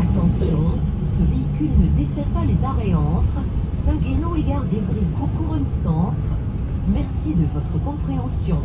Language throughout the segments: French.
Attention, ce véhicule ne dessert pas les arrêts entre Saint-Guénon et Gare d'Evry Couronne Centre. Merci de votre compréhension.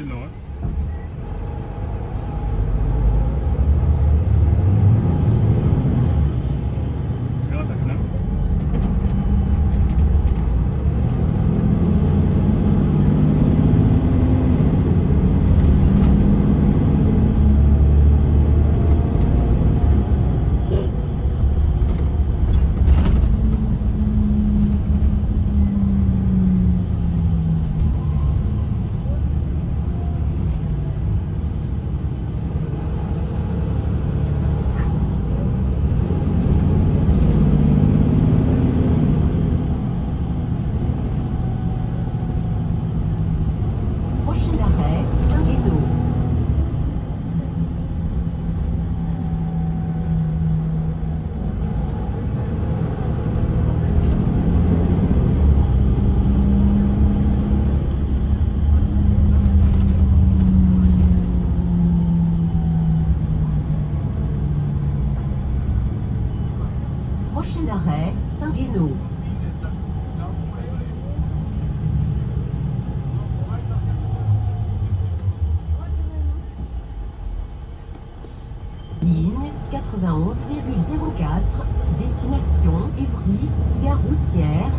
you know it. Destination Évry, gare routière,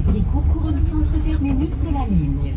Paris-Fricourt couronne centre terminus de la ligne.